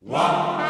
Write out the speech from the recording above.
One.